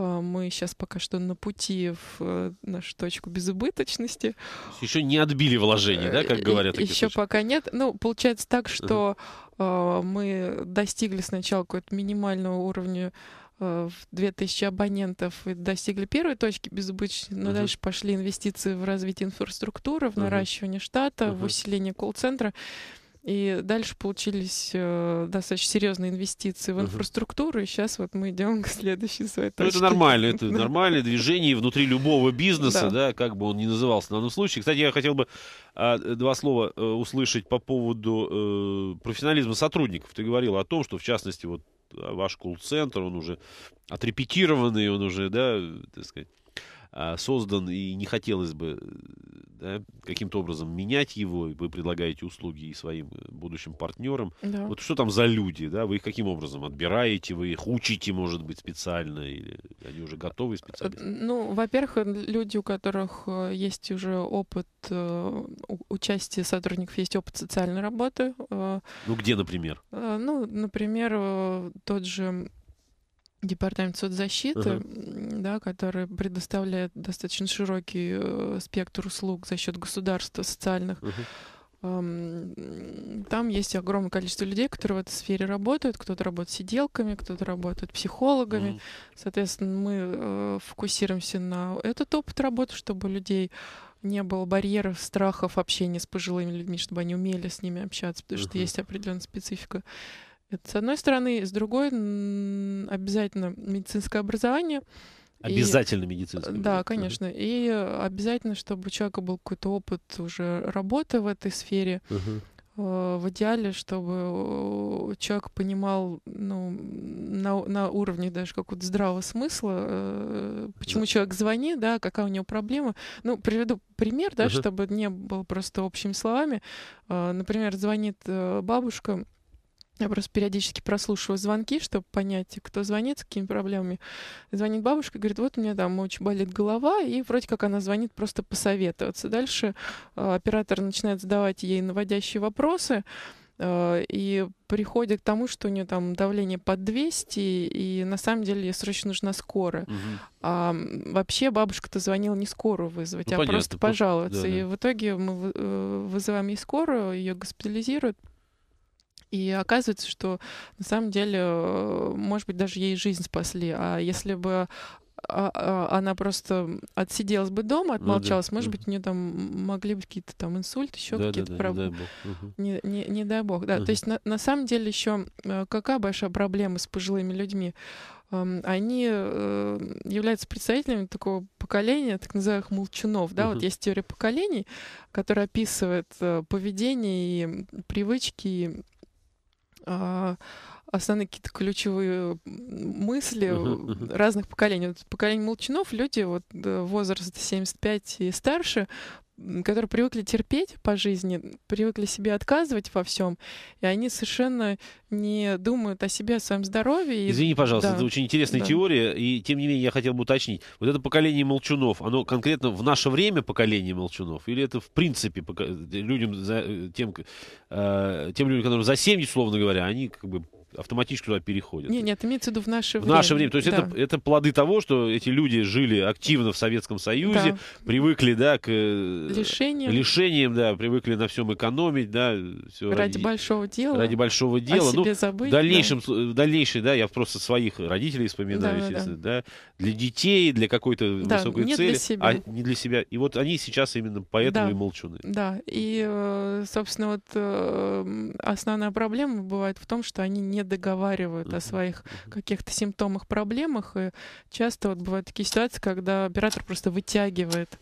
S2: мы сейчас пока что на пути в э, нашу точку безубыточности.
S1: Еще не отбили вложения, да, как э, говорят?
S2: Еще пока нет. Ну, получается так, что uh-huh. мы достигли сначала какого-то минимального уровня в 2000 абонентов и достигли первой точки безубыточности, но uh-huh. дальше пошли инвестиции в развитие инфраструктуры, в наращивание штата, uh-huh. в усиление колл-центра. И дальше получились э, достаточно серьезные инвестиции в инфраструктуру, и сейчас вот мы идем к следующей своей точке.
S1: Ну, это нормально, это нормальное движение внутри любого бизнеса, да. да, как бы он ни назывался в данном случае. Кстати, я хотел бы а, два слова а, услышать по поводу а, профессионализма сотрудников. Ты говорил о том, что, в частности, вот ваш колл-центр, он уже отрепетированный, он уже, да, так сказать, а, создан, и не хотелось бы да, каким-то образом менять его, вы предлагаете услуги и своим э, будущим партнерам. Да. Вот что там за люди, да, вы их каким образом отбираете, вы их учите, может быть, специально, или они уже готовы специалисты?
S2: Ну, во-первых, люди, у которых э, есть уже опыт э, участия сотрудников, есть опыт социальной работы.
S1: Ну, где, например?
S2: Ну, например, тот же департамент соцзащиты, uh-huh. да, который предоставляет достаточно широкий э, спектр услуг за счет государства социальных. Uh-huh. Там есть огромное количество людей, которые в этой сфере работают. Кто-то работает сиделками, кто-то работает психологами. Mm. Соответственно, мы э, фокусируемся на этот опыт работы, чтобы у людей не было барьеров, страхов общения с пожилыми людьми, чтобы они умели с ними общаться, потому uh-huh. что есть определенная специфика. Это с одной стороны, с другой обязательно медицинское образование.
S1: Обязательно и, медицинское.
S2: Да, конечно. Uh-huh. И обязательно, чтобы у человека был какой-то опыт уже работы в этой сфере. Uh-huh. В идеале, чтобы человек понимал ну, на, на уровне даже какого-то здравого смысла, э, почему да. человек звонит, да, какая у него проблема. Ну, приведу пример, да, uh-huh. чтобы не было просто общими словами. Например, звонит э, бабушка, Я просто периодически прослушиваю звонки, чтобы понять, кто звонит, с какими проблемами. Звонит бабушка, говорит, вот у меня там очень болит голова, и вроде как она звонит просто посоветоваться. Дальше э, оператор начинает задавать ей наводящие вопросы, э, и приходит к тому, что у нее там давление под 200, и на самом деле ей срочно нужна скорая. Угу. А вообще бабушка-то звонила не скорую вызвать, ну, а понятно, просто пожаловаться. Да, да. И в итоге мы э, вызываем ей скорую, ее госпитализируют, и оказывается, что на самом деле, э, может быть, даже ей жизнь спасли. А если бы а, а, она просто отсиделась бы дома, отмолчалась, ну, да. может быть, у нее там могли быть какие-то там инсульты, еще да, какие-то да, да, проблемы. Не, не, не дай бог. Да, угу. то есть на, на самом деле еще э, какая большая проблема с пожилыми людьми? Они э, являются представителями такого поколения, так называемых молчунов. Да, uh вот есть теория поколений, которая описывает поведение и привычки основные какие-то ключевые мысли uh-huh, разных поколений. Вот поколение молчанов, люди вот возраста 75 и старше, которые привыкли терпеть по жизни, привыкли себе отказывать во всем, и они совершенно не думают о себе, о своем здоровье.
S1: Извини, пожалуйста, да. это очень интересная да. теория, и тем не менее я хотел бы уточнить. Вот это поколение молчунов, оно конкретно в наше время поколение молчунов, или это в принципе людям, тем, э, тем людям, которым за 70, условно говоря, они как бы автоматически туда переходят.
S2: Нет, нет, имеется в виду в наше
S1: в
S2: время.
S1: В наше время. То есть да. это, это плоды того, что эти люди жили активно в Советском Союзе, да. привыкли, да, к э,
S2: лишениям.
S1: лишениям, да, привыкли на всем экономить, да.
S2: Все ради, ради большого дела.
S1: Ради большого дела.
S2: О
S1: ну,
S2: себе забыть,
S1: в дальнейшем, да. в дальнейшем, да, я просто своих родителей вспоминаю, да, естественно, да. да. Для детей, для какой-то да, высокой
S2: не
S1: цели.
S2: Для себя.
S1: А не для себя. И вот они сейчас именно поэтому
S2: да.
S1: и молчуны.
S2: Да, и, э, собственно, вот э, основная проблема бывает в том, что они не договаривают рассказывают о своих каких-то симптомах, проблемах. И часто вот бывают такие ситуации, когда оператор просто вытягивает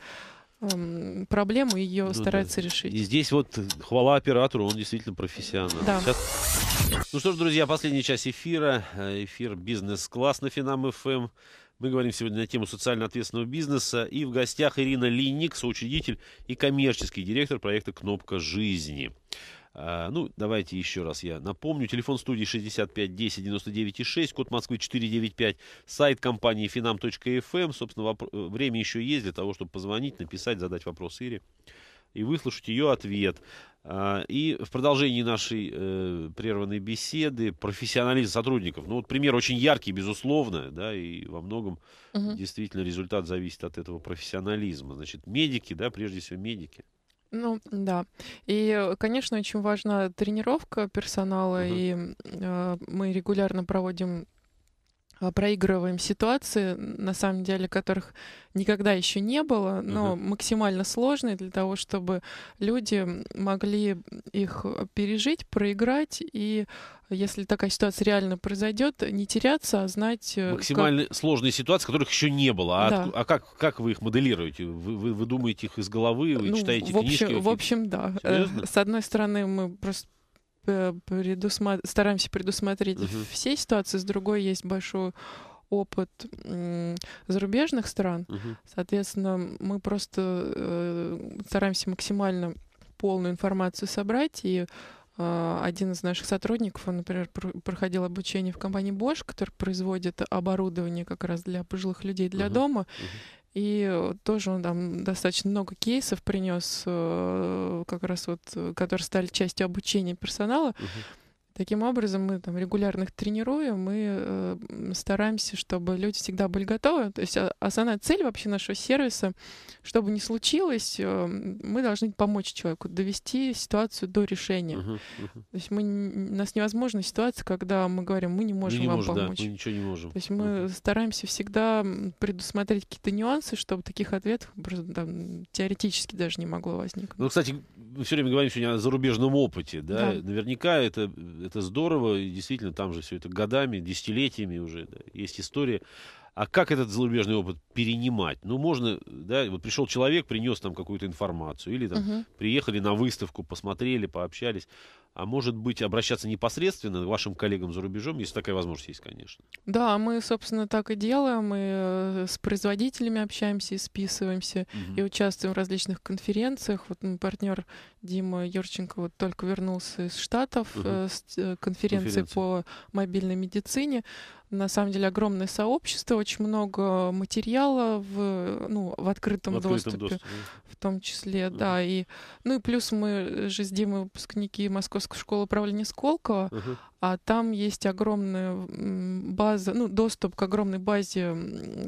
S2: эм, проблему и ее ну, старается да. решить.
S1: И здесь вот хвала оператору, он действительно профессионал.
S2: Да.
S1: Сейчас... Ну что ж, друзья, последняя часть эфира. Эфир «Бизнес-класс» на Финам ФМ. Мы говорим сегодня на тему социально ответственного бизнеса. И в гостях Ирина Линник, соучредитель и коммерческий директор проекта «Кнопка жизни». А, ну, давайте еще раз я напомню. Телефон студии 65 10 99 6, код Москвы 495, сайт компании finam.fm. Собственно, воп- время еще есть для того, чтобы позвонить, написать, задать вопрос Ире и выслушать ее ответ. А, и в продолжении нашей э, прерванной беседы профессионализм сотрудников. Ну, вот пример очень яркий, безусловно, да, и во многом угу. действительно результат зависит от этого профессионализма. Значит, медики, да, прежде всего медики.
S2: Ну, да. И, конечно, очень важна тренировка персонала, угу. и э, мы регулярно проводим проигрываем ситуации, на самом деле, которых никогда еще не было, но uh-huh. максимально сложные для того, чтобы люди могли их пережить, проиграть и если такая ситуация реально произойдет, не теряться, а знать...
S1: Э, максимально как... сложные ситуации, которых еще не было. А,
S2: да.
S1: от... а как, как вы их моделируете? Вы, вы, вы думаете их из головы, вы ну, читаете
S2: в общем,
S1: книжки?
S2: В общем, да. Э, Серьезно? С одной стороны, мы просто предусма... стараемся предусмотреть uh-huh. все ситуации, с другой есть большой опыт зарубежных стран. Uh-huh. Соответственно, мы просто э, стараемся максимально полную информацию собрать и э, один из наших сотрудников, он, например, пр- проходил обучение в компании Bosch, которая производит оборудование как раз для пожилых людей для uh-huh. дома. Uh-huh. И тоже он там достаточно много кейсов принес, э, как раз вот, которые стали частью обучения персонала. Uh-huh. Таким образом, мы там регулярно их тренируем, мы э, стараемся, чтобы люди всегда были готовы. То есть а, основная цель вообще нашего сервиса, чтобы не случилось, э, мы должны помочь человеку довести ситуацию до решения. Uh-huh, uh-huh. То есть мы, у нас невозможна ситуация, когда мы говорим, мы не можем
S1: мы не
S2: вам
S1: можем,
S2: помочь.
S1: Да, мы ничего не можем.
S2: То есть мы uh-huh. стараемся всегда предусмотреть какие-то нюансы, чтобы таких ответов просто, там, теоретически даже не могло возникнуть.
S1: Ну, кстати, мы все время говорим сегодня о зарубежном опыте, да? да. Наверняка это это здорово, и действительно там же все это годами, десятилетиями уже да, есть история. А как этот зарубежный опыт перенимать? Ну, можно, да, вот пришел человек, принес там какую-то информацию, или там uh-huh. приехали на выставку, посмотрели, пообщались. А может быть, обращаться непосредственно к вашим коллегам за рубежом, если такая возможность есть, конечно.
S2: Да, мы, собственно, так и делаем. Мы э, с производителями общаемся и списываемся, uh-huh. и участвуем в различных конференциях. Вот мой партнер Дима Юрченко вот только вернулся из Штатов uh-huh. с э, конференции Конференция. по мобильной медицине на самом деле огромное сообщество, очень много материала в, ну, в открытом, в открытом доступе, доступе, в том числе, uh-huh. да. И, ну и плюс мы же с Димой выпускники Московской школы управления Сколково, uh-huh а там есть огромная база, ну, доступ к огромной базе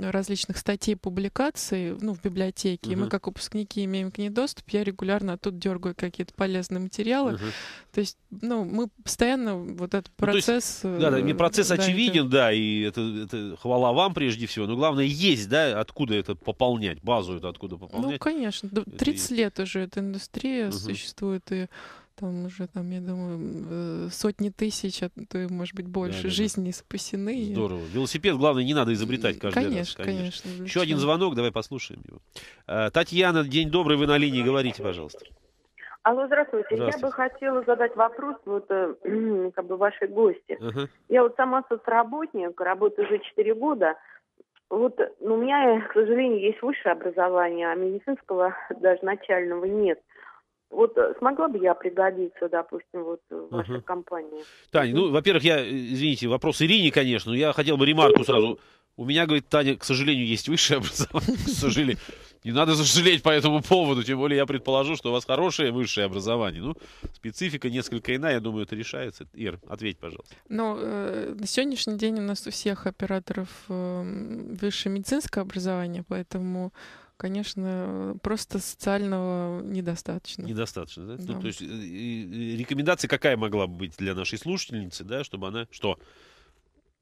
S2: различных статей, публикаций, ну, в библиотеке. Uh-huh. И мы, как выпускники, имеем к ней доступ. Я регулярно оттуда дергаю какие-то полезные материалы. Uh-huh. То есть, ну, мы постоянно вот этот процесс...
S1: Ну, есть, да, да, мне процесс да, очевиден, это... да, и это, это хвала вам прежде всего. Но главное, есть, да, откуда это пополнять, базу это откуда ну, пополнять.
S2: Ну, конечно. 30 это лет уже эта индустрия uh-huh. существует, и там уже, там, я думаю, э, сотни тысяч, а то, может быть, больше да, да, жизней спасены.
S1: Здорово. Велосипед, главное, не надо изобретать каждый
S2: конечно, раз. Конечно,
S1: конечно. Еще один звонок, давай послушаем его. А, Татьяна, день добрый, вы на линии, говорите, пожалуйста.
S5: Алло, здравствуйте. здравствуйте. Я бы хотела задать вопрос вот э, как бы вашей гости. Uh-huh. Я вот сама соцработник, работаю уже 4 года. Вот ну, у меня, к сожалению, есть высшее образование, а медицинского даже начального нет. Вот э, смогла бы я пригодиться, допустим, вот в вашей uh-huh. компании?
S1: Таня, ну, во-первых, я, извините, вопрос Ирине, конечно, но я хотел бы ремарку сразу. У меня, говорит Таня, к сожалению, есть высшее образование, к сожалению. Не надо сожалеть по этому поводу, тем более я предположу, что у вас хорошее высшее образование. Ну, специфика несколько иная, я думаю, это решается. Ир, ответь, пожалуйста.
S2: Ну, э, на сегодняшний день у нас у всех операторов э, высшее медицинское образование, поэтому конечно, просто социального недостаточно.
S1: Недостаточно, да? да. Ну, то есть рекомендация какая могла бы быть для нашей слушательницы, да, чтобы она что?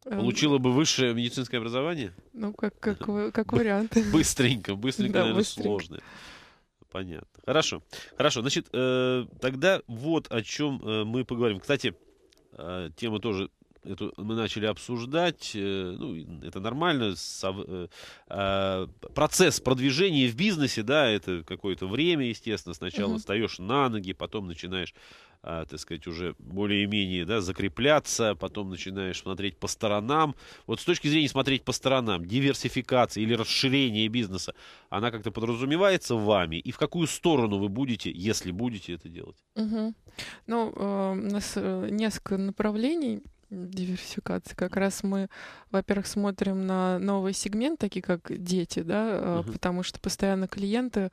S1: Эм, Получила бы высшее медицинское образование?
S2: Ну, как, как, как вариант.
S1: Быстренько, быстренько, наверное, сложно. Понятно. Хорошо. Хорошо. Значит, э, тогда вот о чем э, мы поговорим. Кстати, э, тема тоже эту мы начали обсуждать, э, ну, это нормально, э, а, процесс продвижения в бизнесе, да, это какое-то время, естественно, сначала uh-huh. встаешь на ноги, потом начинаешь, а, так сказать, уже более-менее, да, закрепляться, потом начинаешь смотреть по сторонам. Вот с точки зрения смотреть по сторонам, диверсификации или расширения бизнеса, она как-то подразумевается вами, и в какую сторону вы будете, если будете это делать?
S2: Угу. Ну, э, у нас несколько направлений диверсификации. Как раз мы, во-первых, смотрим на новый сегмент, такие как дети, да, uh-huh. потому что постоянно клиенты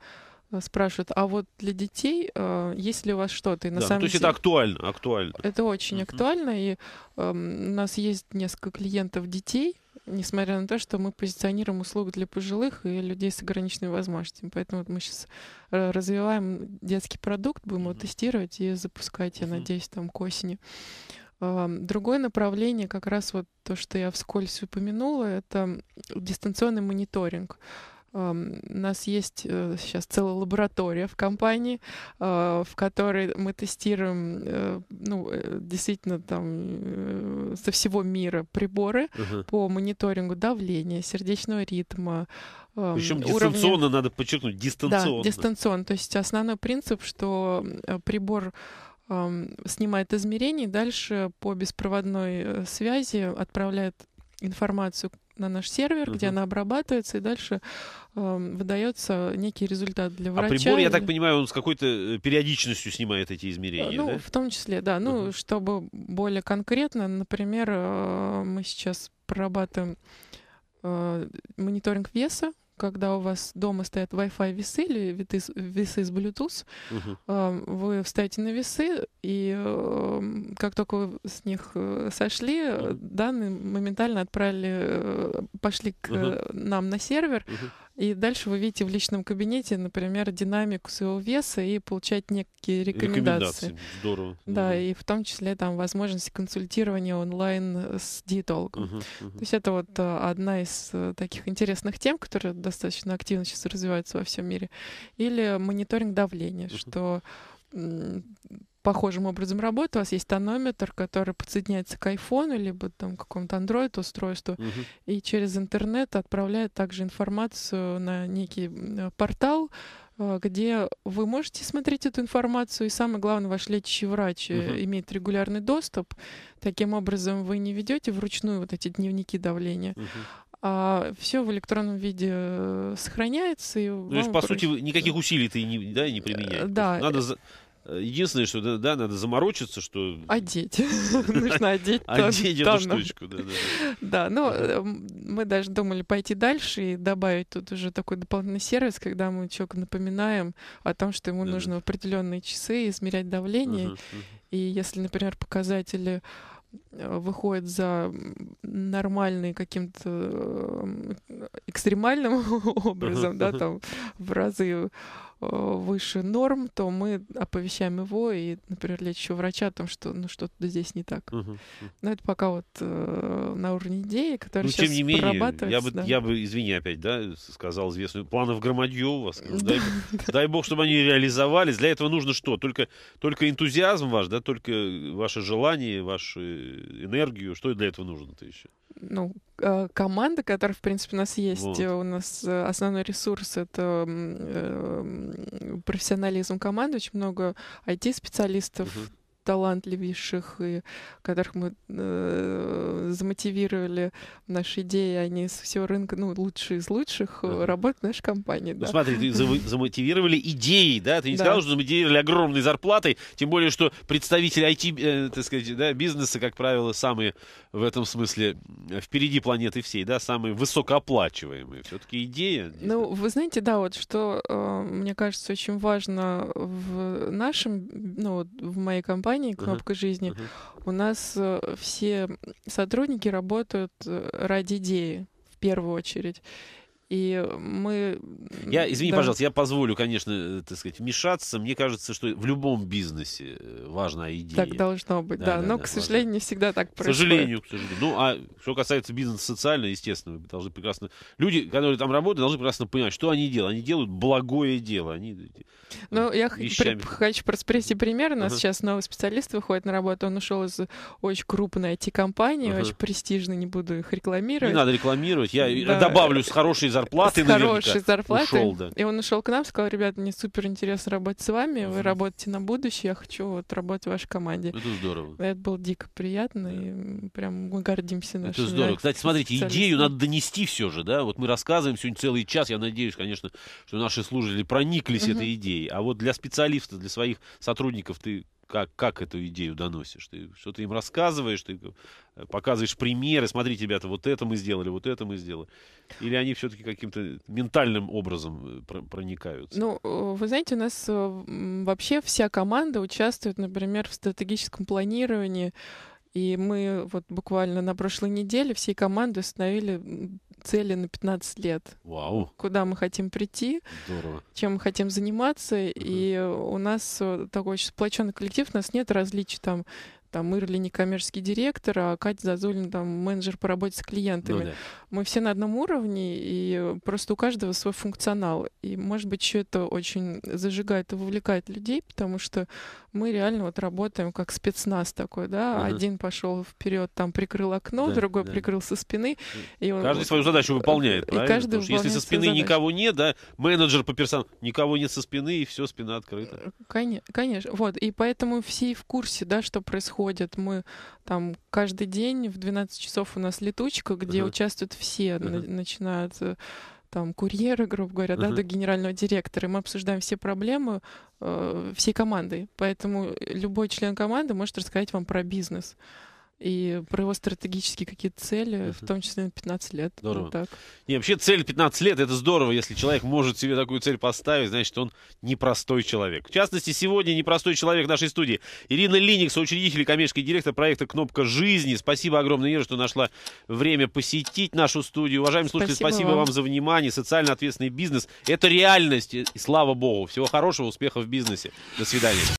S2: э, спрашивают, а вот для детей э, есть ли у вас что-то?
S1: И на да, самом то есть деле, это актуально, актуально.
S2: Это очень uh-huh. актуально, и э, у нас есть несколько клиентов детей, несмотря на то, что мы позиционируем услугу для пожилых и людей с ограниченными возможностями. Поэтому вот мы сейчас развиваем детский продукт, будем его тестировать и запускать, я надеюсь, там к осени. Другое направление, как раз вот то, что я вскользь упомянула, это дистанционный мониторинг. У нас есть сейчас э, целая лаборатория в компании, а, в которой мы тестируем, э, ну, э, действительно, там со всего мира приборы uh-huh. по мониторингу давления, сердечного ритма,
S1: причем дистанционно, надо подчеркнуть, дистанционно.
S2: Да, дистанционно. То есть основной принцип, что прибор снимает измерения, дальше по беспроводной э, связи отправляет информацию на наш сервер, uh-huh. где она обрабатывается, и дальше э, выдается некий результат для врача.
S1: А прибор, я так понимаю, он с какой-то периодичностью снимает эти измерения,
S2: Ну,
S1: да?
S2: в том числе, да. Uh-huh. Ну, чтобы более конкретно, например, э, мы сейчас прорабатываем э, мониторинг веса, когда у вас дома стоят Wi-Fi весы или весы, весы с Bluetooth, uh-huh. вы вставите на весы, и как только вы с них э, сошли, uh-huh. данные моментально отправили, э, пошли к uh-huh. нам на сервер. Uh-huh и дальше вы видите в личном кабинете, например, динамику своего веса и получать некие рекомендации.
S1: рекомендации. Здорово.
S2: Да, и в том числе там возможность консультирования онлайн с диетологом. Uh-huh, uh-huh. То есть это вот а, одна из а, таких интересных тем, которая достаточно активно сейчас развивается во всем мире. Или мониторинг давления, uh-huh. что похожим образом работает. У вас есть тонометр, который подсоединяется к айфону, либо там какому-то Android устройству, угу. и через интернет отправляет также информацию на некий портал, э, где вы можете смотреть эту информацию, и самое главное, ваш лечащий врач угу. имеет регулярный доступ. Таким образом, вы не ведете вручную вот эти дневники давления, угу а все в электронном виде э, сохраняется. И
S1: ну, то есть, по сути, никаких усилий ты не, да, не применяешь.
S2: Да.
S1: Надо единственное, что да, надо заморочиться, что...
S2: Одеть. Нужно одеть.
S1: Одеть эту штучку, да.
S2: Да, ну, э, мы даже думали пойти дальше и добавить тут уже такой дополнительный сервис, когда мы человеку напоминаем о том, что ему нужно в определенные часы измерять давление. И если, например, показатели Э, выходит за нормальный каким-то э, экстремальным образом, да, там в разы Э, выше норм, то мы оповещаем его и, например, лечащего врача о том, что ну что-то здесь не так. Uh-huh. Но это пока вот э, на уровне идеи, которые ну, сейчас тем не менее,
S1: я бы,
S2: да.
S1: я бы, извини опять, да, сказал известную, планов громадье у вас. Дай, дай бог, чтобы они реализовались. Для этого нужно что? Только, только энтузиазм ваш, да, только ваше желание, вашу энергию. Что для этого нужно-то еще?
S2: Ну, э, команда, которая, в принципе, у нас есть. Вот. У нас э, основной ресурс — это э, профессионализм команды. Очень много IT-специалистов, uh-huh талантливейших, и которых мы э, замотивировали наши идеи, они из всего рынка, ну, лучшие из лучших, uh-huh. работают в нашей компании. Ну,
S1: да. смотри, ты замотивировали идеи, да? Ты не да. сказал, что замотивировали огромной зарплатой, тем более, что представители IT, э, так сказать, да, бизнеса, как правило, самые в этом смысле впереди планеты всей, да, самые высокооплачиваемые. Все-таки идея.
S2: Ну, вы знаете, да, вот что, э, мне кажется, очень важно в нашем, ну, в моей компании, компании «Кнопка uh-huh. жизни» uh-huh. у нас э, все сотрудники работают э, ради идеи в первую очередь. И мы...
S1: Я, извини, да. пожалуйста, я позволю, конечно, э, так сказать, вмешаться. Мне кажется, что в любом бизнесе важна идея.
S2: Так должно быть, да. да. да Но, да, к сожалению, важно. не всегда так происходит.
S1: К сожалению, к сожалению. Ну, а что касается бизнеса социального, естественно, вы должны прекрасно... Люди, которые там работают, должны прекрасно понимать, что они делают. Они делают благое дело. Они
S2: ну, я вещами. хочу просто привести пример. У нас uh-huh. сейчас новый специалист выходит на работу. Он ушел из очень крупной IT-компании, uh-huh. очень престижной, не буду их рекламировать.
S1: Не надо рекламировать. Я да. добавлю с хорошей зарплатой.
S2: С хорошей зарплатой. Ушел, да. И он ушел к нам, сказал, ребята, мне супер интересно работать с вами. Uh-huh. Вы работаете на будущее, я хочу вот работать в вашей команде.
S1: Это здорово.
S2: Это было дико приятно, да. и прям мы гордимся нашими
S1: Это здорово. Кстати, смотрите, идею надо донести все же, да? Вот мы рассказываем сегодня целый час. Я надеюсь, конечно, что наши слушатели прониклись uh-huh. этой идеей. А вот для специалистов, для своих сотрудников ты как, как эту идею доносишь? Ты что-то им рассказываешь, ты э, показываешь примеры, смотри, ребята, вот это мы сделали, вот это мы сделали. Или они все-таки каким-то ментальным образом э, проникаются?
S2: Ну, э, вы знаете, у нас вообще вся команда участвует, например, в стратегическом планировании, и мы вот буквально на прошлой неделе всей командой установили цели на 15 лет.
S1: Вау.
S2: Куда мы хотим прийти,
S1: Здорово.
S2: чем мы хотим заниматься. Uh-huh. И у нас э, такой очень сплоченный коллектив, у нас нет различий там там Ирли некоммерческий директор, а Катя Зазулин там менеджер по работе с клиентами. Ну, да. Мы все на одном уровне, и просто у каждого свой функционал. И, может быть, еще это очень зажигает и вовлекает людей, потому что мы реально вот работаем как спецназ такой, да. Угу. Один пошел вперед, там прикрыл окно, да, другой да. прикрыл со спины.
S1: И он, каждый свою задачу выполняет, и правильно? Каждый Потому если со спины никого нет, да, менеджер по персоналу, никого нет со спины, и все, спина открыта.
S2: Конечно, конечно. Вот, и поэтому все в курсе, да, что происходит. Мы там каждый день в 12 часов у нас летучка, где uh-huh. участвуют все, uh-huh. на- начинают там курьеры, грубо говоря, uh-huh. да, до генерального директора. И мы обсуждаем все проблемы э, всей командой. Поэтому любой член команды может рассказать вам про бизнес и про его стратегические какие-то цели, uh-huh. в том числе на 15 лет.
S1: Здорово.
S2: Вот так.
S1: Не, вообще цель 15 лет это здорово, если человек может себе такую цель поставить, значит, он непростой человек. В частности, сегодня непростой человек в нашей студии. Ирина Линик, соучредитель и коммерческий директор проекта «Кнопка жизни». Спасибо огромное, Ира, что нашла время посетить нашу студию. Уважаемые слушатели, спасибо, спасибо вам. вам за внимание. Социально ответственный бизнес – это реальность. И слава богу. Всего хорошего, успехов в бизнесе. До свидания.